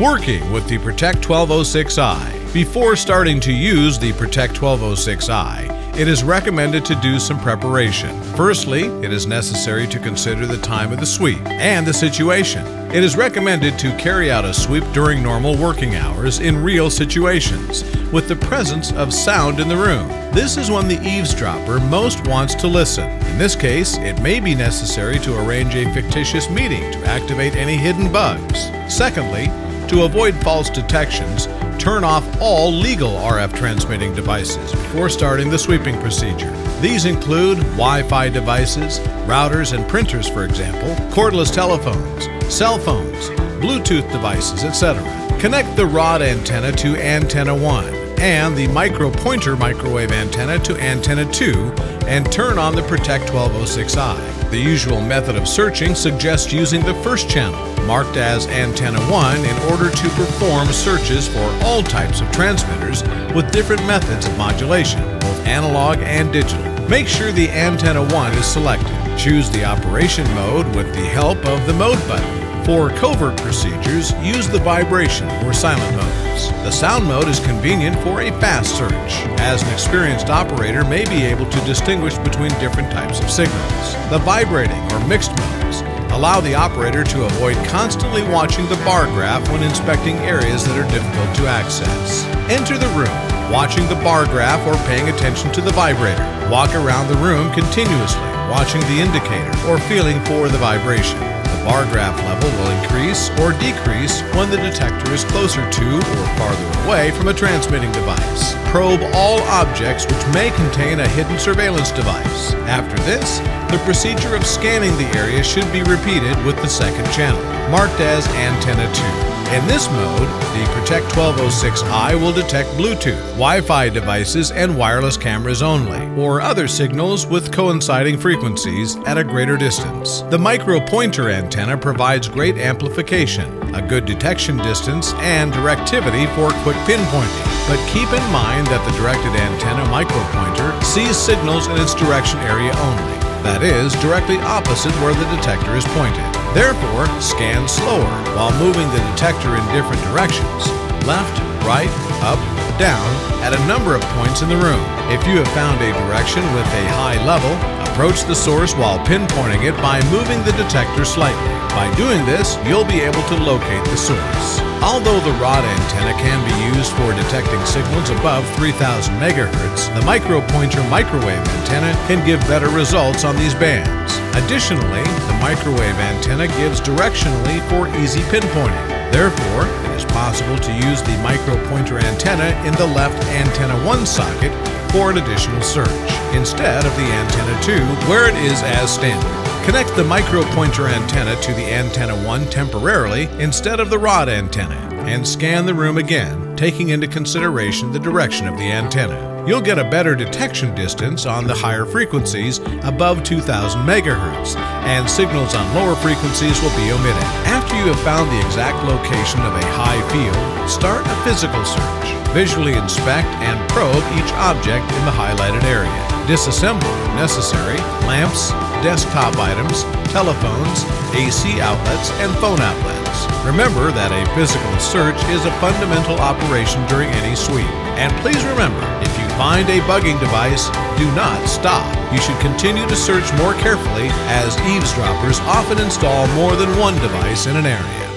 Working with the Protect 1206i. Before starting to use the Protect 1206i, it is recommended to do some preparation. Firstly, it is necessary to consider the time of the sweep and the situation. It is recommended to carry out a sweep during normal working hours in real situations, with the presence of sound in the room. This is when the eavesdropper most wants to listen. In this case, it may be necessary to arrange a fictitious meeting to activate any hidden bugs. Secondly, to avoid false detections, turn off all legal RF transmitting devices before starting the sweeping procedure. These include Wi Fi devices, routers and printers, for example, cordless telephones, cell phones, Bluetooth devices, etc. Connect the rod antenna to antenna 1 and the micro pointer microwave antenna to antenna 2 and turn on the Protect 1206i. The usual method of searching suggests using the first channel, marked as antenna 1, in order to perform searches for all types of transmitters with different methods of modulation, both analog and digital. Make sure the antenna 1 is selected. Choose the operation mode with the help of the mode button. For covert procedures, use the vibration or silent modes. The sound mode is convenient for a fast search, as an experienced operator may be able to distinguish between different types of signals. The vibrating or mixed modes allow the operator to avoid constantly watching the bar graph when inspecting areas that are difficult to access. Enter the room, watching the bar graph or paying attention to the vibrator. Walk around the room continuously, watching the indicator or feeling for the vibration bar graph level will increase or decrease when the detector is closer to or farther away from a transmitting device. Probe all objects which may contain a hidden surveillance device. After this, the procedure of scanning the area should be repeated with the second channel, marked as Antenna 2. In this mode, the Protect 1206i will detect Bluetooth, Wi-Fi devices, and wireless cameras only, or other signals with coinciding frequencies at a greater distance. The micro pointer antenna provides great amplification, a good detection distance, and directivity for quick pinpointing. But keep in mind that the directed antenna micro pointer sees signals in its direction area only, that is, directly opposite where the detector is pointed. Therefore, scan slower while moving the detector in different directions left, right, up, down at a number of points in the room. If you have found a direction with a high level, approach the source while pinpointing it by moving the detector slightly. By doing this, you'll be able to locate the source. Although the rod antenna can be used for detecting signals above 3000 MHz, the micro pointer microwave antenna can give better results on these bands. Additionally, the microwave antenna gives directionally for easy pinpointing. Therefore, it is possible to use the micro pointer antenna in the left antenna 1 socket for an additional search, instead of the antenna 2 where it is as standard. Connect the micro pointer antenna to the antenna 1 temporarily instead of the rod antenna and scan the room again, taking into consideration the direction of the antenna. You'll get a better detection distance on the higher frequencies above 2000 MHz, and signals on lower frequencies will be omitted. After you have found the exact location of a high field, start a physical search. Visually inspect and probe each object in the highlighted area. Disassemble, if necessary, lamps, desktop items, telephones, AC outlets, and phone outlets. Remember that a physical search is a fundamental operation during any sweep. And please remember, if you find a bugging device, do not stop. You should continue to search more carefully as eavesdroppers often install more than one device in an area.